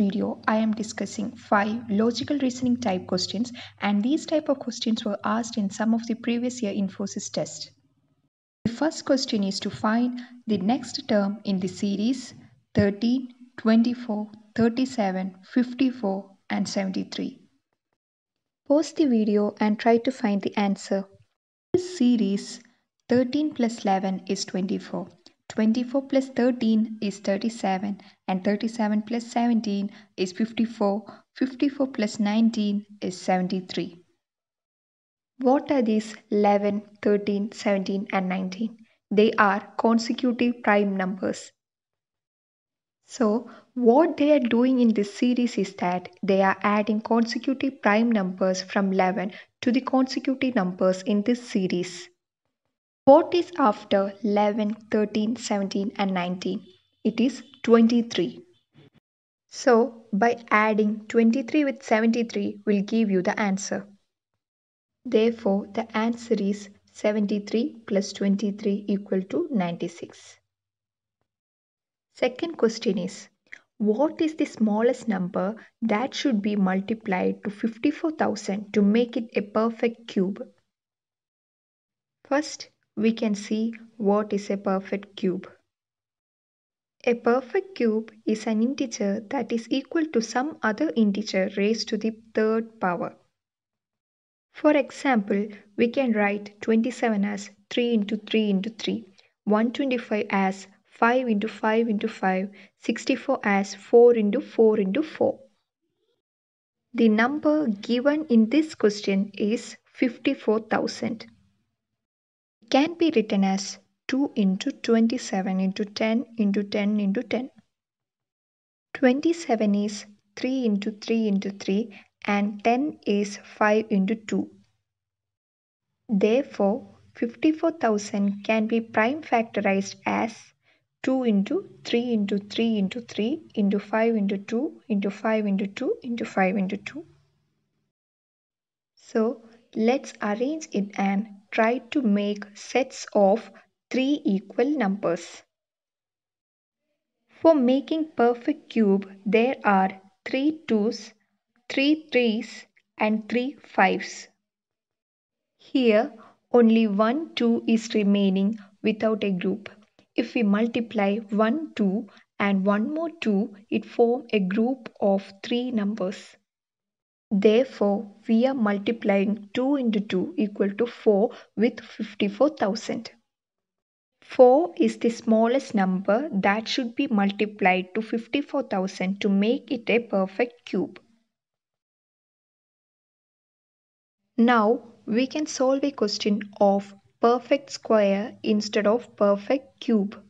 video I am discussing five logical reasoning type questions and these type of questions were asked in some of the previous year Infosys tests. The first question is to find the next term in the series 13, 24, 37, 54 and 73. Pause the video and try to find the answer. This series 13 plus 11 is 24. 24 plus 13 is 37 and 37 plus 17 is 54. 54 plus 19 is 73. What are these 11, 13, 17 and 19? They are consecutive prime numbers. So what they are doing in this series is that they are adding consecutive prime numbers from 11 to the consecutive numbers in this series. What is after 11, 13, 17 and 19? It is 23. So by adding 23 with 73 will give you the answer. Therefore the answer is 73 plus 23 equal to 96. Second question is what is the smallest number that should be multiplied to 54,000 to make it a perfect cube? First, we can see what is a perfect cube. A perfect cube is an integer that is equal to some other integer raised to the third power. For example, we can write 27 as 3 into 3 into 3, 125 as 5 into 5 into 5, 64 as 4 into 4 into 4. The number given in this question is 54,000 can be written as 2 into 27 into 10 into 10 into 10. 27 is 3 into 3 into 3 and 10 is 5 into 2. Therefore, 54,000 can be prime factorized as 2 into 3 into 3 into 3 into 5 into 2 into 5 into 2 into 5 into 2. So, let's arrange it and try to make sets of three equal numbers. For making perfect cube, there are three twos, three threes and three fives. Here, only one 2 is remaining without a group. If we multiply one 2 and one more 2, it forms a group of three numbers. Therefore, we are multiplying 2 into 2 equal to 4 with 54,000. 4 is the smallest number that should be multiplied to 54,000 to make it a perfect cube. Now, we can solve a question of perfect square instead of perfect cube.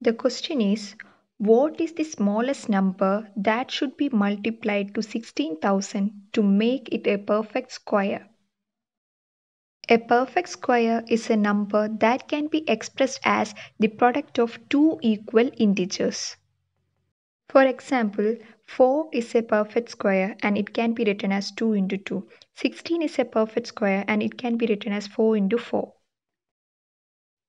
The question is, what is the smallest number that should be multiplied to 16,000 to make it a perfect square? A perfect square is a number that can be expressed as the product of two equal integers. For example, 4 is a perfect square and it can be written as 2 into 2. 16 is a perfect square and it can be written as 4 into 4.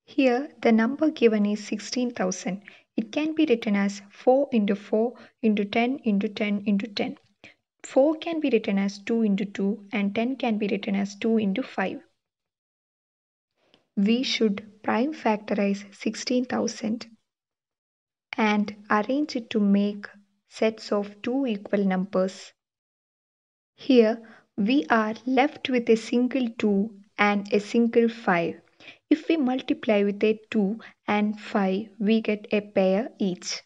Here, the number given is 16,000. It can be written as 4 into 4 into 10 into 10 into 10. 4 can be written as 2 into 2 and 10 can be written as 2 into 5. We should prime factorize 16,000 and arrange it to make sets of two equal numbers. Here we are left with a single 2 and a single 5. If we multiply with a 2 and 5, we get a pair each.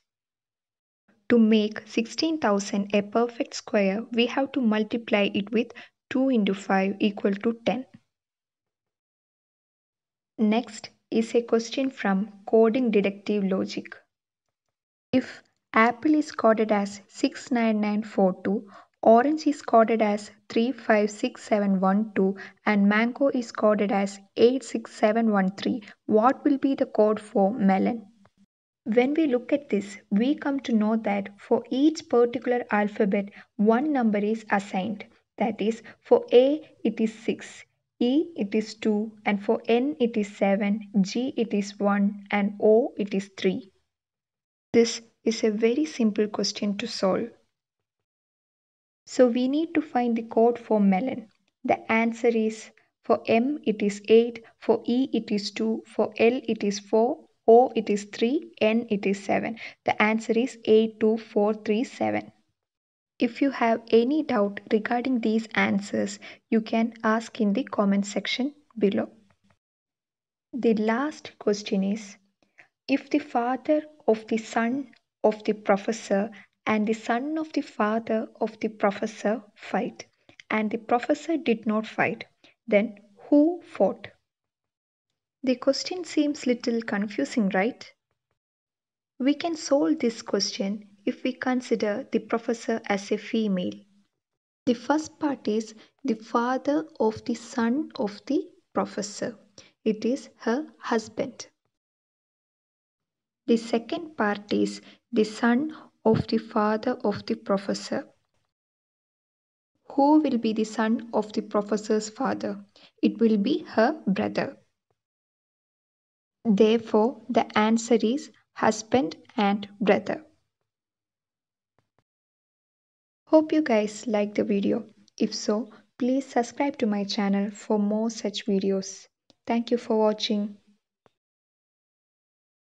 To make 16,000 a perfect square, we have to multiply it with 2 into 5 equal to 10. Next is a question from Coding Deductive Logic. If Apple is coded as 69942 Orange is coded as 356712 and Mango is coded as 86713. What will be the code for melon? When we look at this, we come to know that for each particular alphabet, one number is assigned. That is, for A, it is 6, E, it is 2, and for N, it is 7, G, it is 1, and O, it is 3. This is a very simple question to solve. So we need to find the code for melon. The answer is for M it is 8, for E it is 2, for L it is 4, O it is 3, N it is 7. The answer is 82437. If you have any doubt regarding these answers, you can ask in the comment section below. The last question is if the father of the son of the professor and the son of the father of the professor fight and the professor did not fight, then who fought? The question seems little confusing, right? We can solve this question if we consider the professor as a female. The first part is the father of the son of the professor. It is her husband. The second part is the son of the father of the professor. Who will be the son of the professor's father? It will be her brother. Therefore, the answer is husband and brother. Hope you guys liked the video. If so, please subscribe to my channel for more such videos. Thank you for watching.